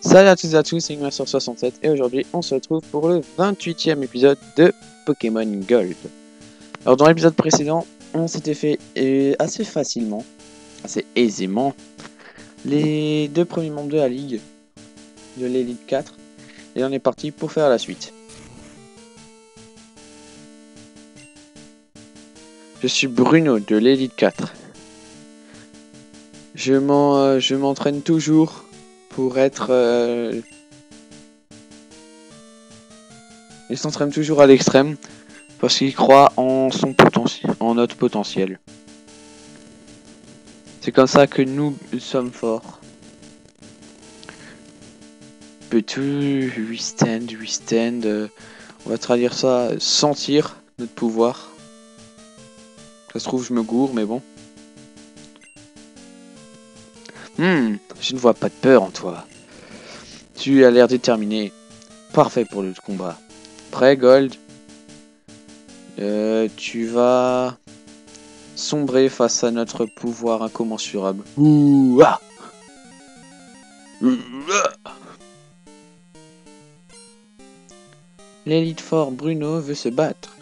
Salut à tous et à tous, c'est sur 67 et aujourd'hui on se retrouve pour le 28e épisode de Pokémon Gold. Alors dans l'épisode précédent, on s'était fait euh, assez facilement, assez aisément, les deux premiers membres de la ligue, de l'Elite 4, et on est parti pour faire la suite. Je suis Bruno de l'Elite 4. Je m'en, euh, je m'entraîne toujours pour être. Euh... Il s'entraîne toujours à l'extrême parce qu'il croit en son potentiel, en notre potentiel. C'est comme ça que nous sommes forts. Peux-tu stand, stand, euh, on va traduire ça, sentir notre pouvoir. Ça se trouve, je me gourre, mais bon. Hmm, je ne vois pas de peur en toi. Tu as l'air déterminé. Parfait pour le combat. Prêt, Gold euh, Tu vas sombrer face à notre pouvoir incommensurable. Ouah L'élite fort Bruno veut se battre.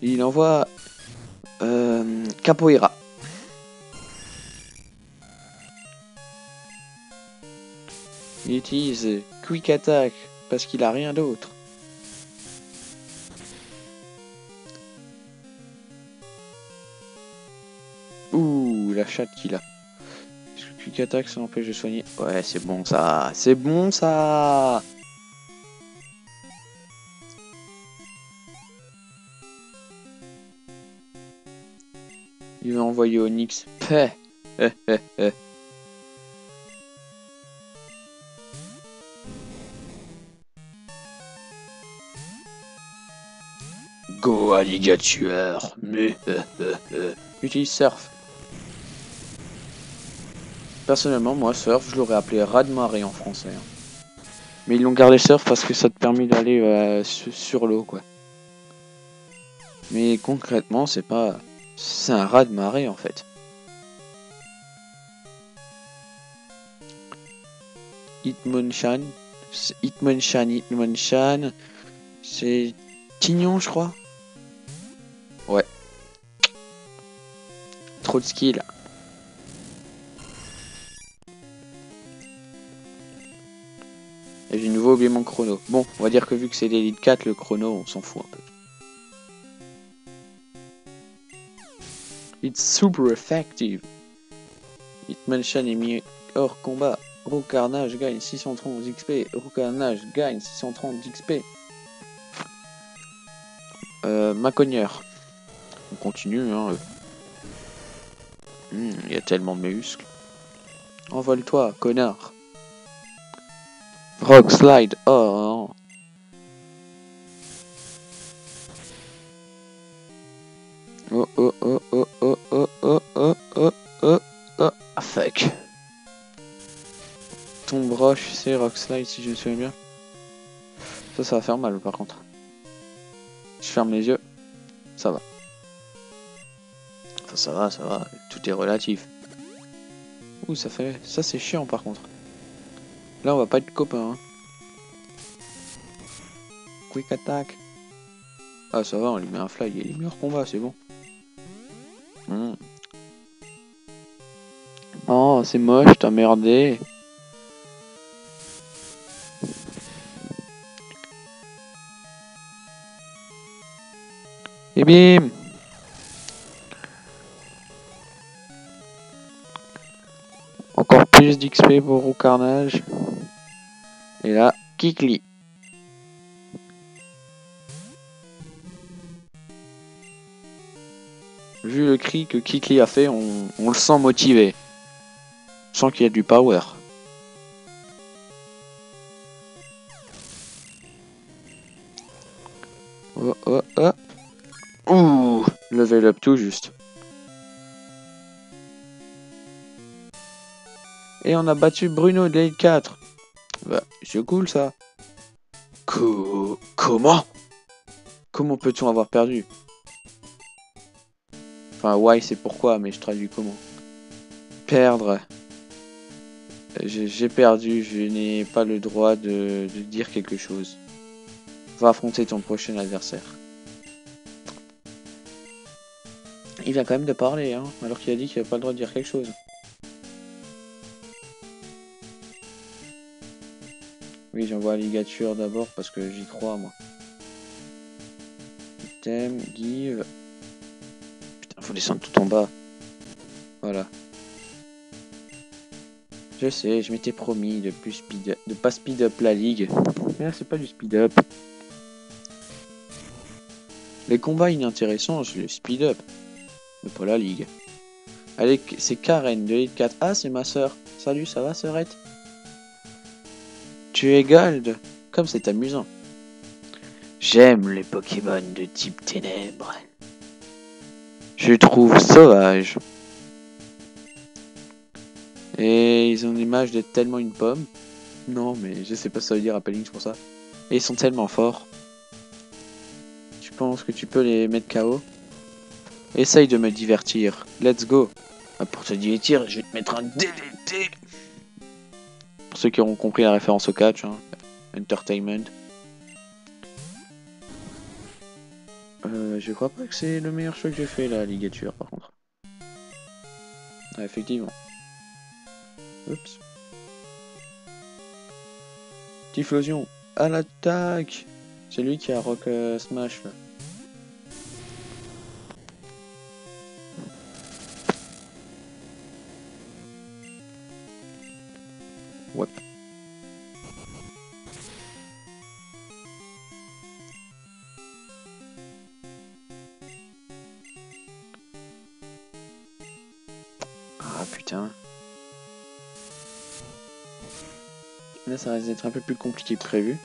Il envoie euh, Capoeira. Il utilise Quick Attack parce qu'il a rien d'autre. Ouh, la chatte qu'il a. Est-ce que Quick Attack ça empêche de soigner Ouais, c'est bon ça. C'est bon ça. Il va envoyer Onyx. Peh. Go alligator. Mais utilise surf. Personnellement, moi surf, je l'aurais appelé raz-de-marée en français. hein. Mais ils l'ont gardé surf parce que ça te permet d'aller euh, su- sur l'eau quoi. Mais concrètement, c'est pas c'est un raz-de-marée en fait. Hitmonchan, Hitmonchan, Hitmonchan, c'est Tignon je crois. Ouais. Trop de skill. Et j'ai nouveau oublié mon chrono. Bon, on va dire que vu que c'est l'élite 4, le chrono, on s'en fout un peu. It's super effective. Hitmonchan est mis hors combat. Roucarnage gagne 630 XP. Roucarnage gagne 630 XP. Euh, Macogneur. On continue, hein. Hmm, Il y a tellement de muscles. Envole-toi, connard. Rock slide. Oh. Oh oh oh oh oh oh oh oh oh oh oh ah fuck. Ton broche c'est rock slide si je me souviens bien. Ça ça va faire mal par contre. Je ferme les yeux. Ça va. Ça va, ça va. Tout est relatif. Ouh ça fait. Ça c'est chiant par contre. Là on va pas être copains. Hein. Quick attack. Ah ça va, on lui met un fly, il est meilleur combat, c'est bon. Hmm. Oh, c'est moche, t'as merdé. Et bim plus d'XP pour Roucarnage. Et là, Kikli. Vu le cri que Kikli a fait, on, le sent motivé. On sent qu'il y a du power. Oh oh oh. Level up tout juste. Et on a battu Bruno de l'Elite 4. Bah, c'est cool ça. Co- comment? Comment peut-on avoir perdu? Enfin, why c'est pourquoi, mais je traduis comment? Perdre. J'ai perdu, je n'ai pas le droit de, de dire quelque chose. Va affronter ton prochain adversaire. Il vient quand même de parler, hein, alors qu'il a dit qu'il n'a pas le droit de dire quelque chose. Oui, j'envoie ligature d'abord parce que j'y crois, moi. Item, give. Putain, faut descendre tout en bas. Voilà. Je sais, je m'étais promis de plus speed de pas speed up la ligue. Mais là, c'est pas du speed up. Les combats inintéressants, je les speed up. Mais pas la ligue. Allez, c'est Karen de Elite 4. Ah, c'est ma soeur. Salut, ça va, sœurette? Tu es Gold Comme c'est amusant. J'aime les Pokémon de type ténèbres. Je trouve sauvage. Et ils ont l'image d'être tellement une pomme. Non, mais je sais pas ce que ça veut dire Lynx pour ça. Et ils sont tellement forts. Tu penses que tu peux les mettre KO Essaye de me divertir. Let's go. Ah, pour te divertir, je vais te mettre un DDT. Pour ceux qui auront compris la référence au catch, hein. Entertainment. Euh, je crois pas que c'est le meilleur choix que j'ai fait, la ligature, par contre. Effectivement. Oups. Typhlosion, à l'attaque C'est lui qui a Rock euh, Smash là. Là ça risque d'être un peu plus compliqué que prévu.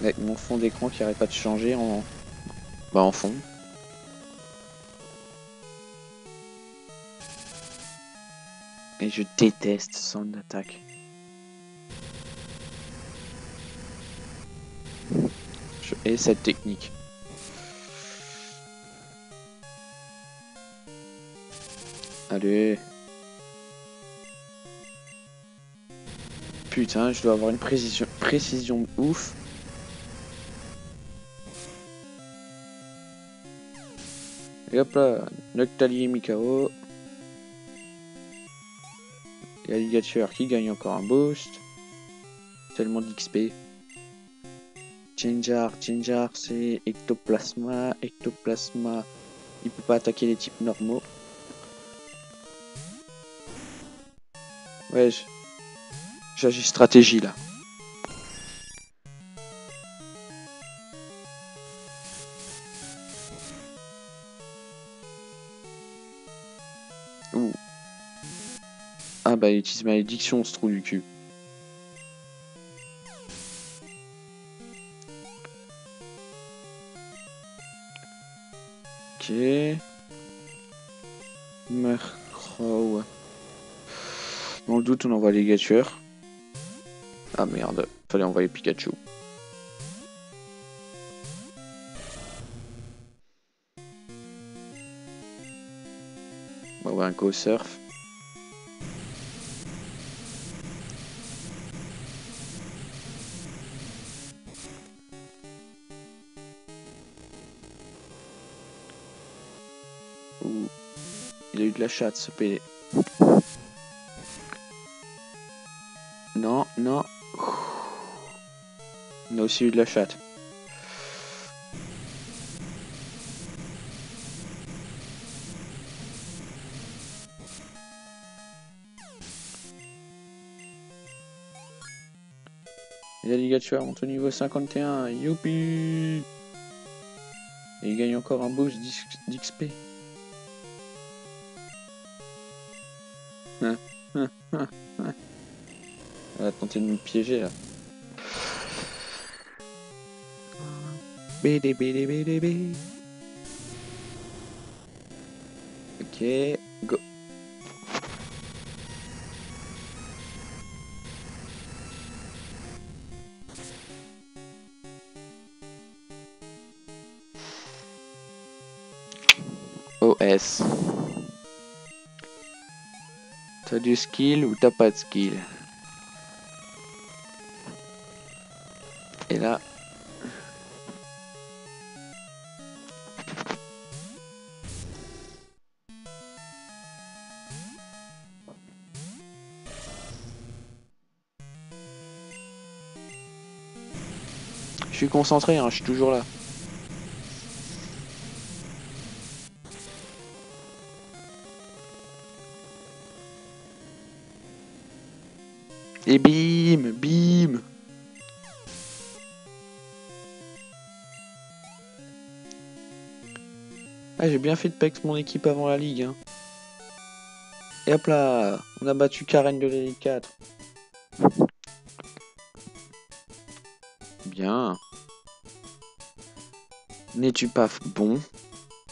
Avec mon fond d'écran qui arrête pas de changer en... Bah en fond. Et je déteste son attaque. Je hais cette technique. Allez. Putain, je dois avoir une précision, précision ouf. Et hop là, Noctali Mikao. Et Alligator qui gagne encore un boost. Tellement d'XP. Changear, Changear c'est Ectoplasma. Ectoplasma, il peut pas attaquer les types normaux. Ouais, j'agis stratégie là. Ouh. Ah bah il utilise malédiction ce trou du cul. Ok. Mercrow. Dans le doute on envoie les gâtures. Ah merde, fallait envoyer Pikachu. On va avoir un Go Surf. Il a eu de la chatte ce PD. Non. On a aussi eu de la chatte. Et la ligature monte au niveau 51. Youpi Et il gagne encore un boost d'XP. Hein, hein, hein. Elle va tenter de me piéger là. Bidi bidi bidi. Ok, go. OS. T'as du skill ou t'as pas de skill? Je suis concentré, hein, je suis toujours là. Et bim, bim. Ah, j'ai bien fait de pex mon équipe avant la ligue. Hein. Et hop là, on a battu Karen de la Ligue 4. Bien. N'es-tu pas bon?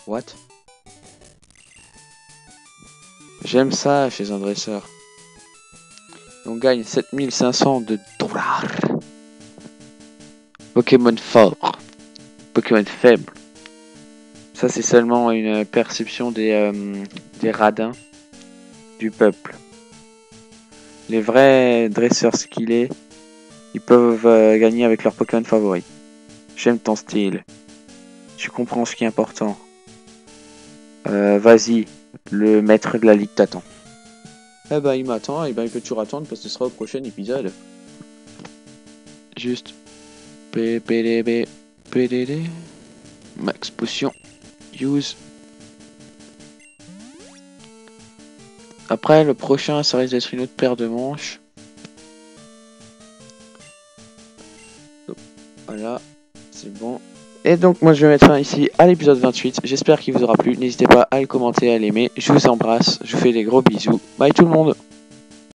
What? J'aime ça chez un dresseur. On gagne 7500 de dollars. Pokémon fort. Pokémon faible. Ça, c'est seulement une perception des, euh, radins du peuple. Les vrais dresseurs skillés, ils peuvent euh, gagner avec leur Pokémon favori. J'aime ton style. Tu comprends ce qui est important. Euh, Vas-y, le maître de la ligue t'attend. Eh ben il m'attend, et ben il peut toujours attendre parce que ce sera au prochain épisode. Juste PPDB PDD Max potion use. Après le prochain ça risque d'être une autre paire de manches. Voilà, c'est bon. Et donc moi je vais mettre fin ici à l'épisode 28. J'espère qu'il vous aura plu. N'hésitez pas à le commenter, à l'aimer. Je vous embrasse. Je vous fais des gros bisous. Bye tout le monde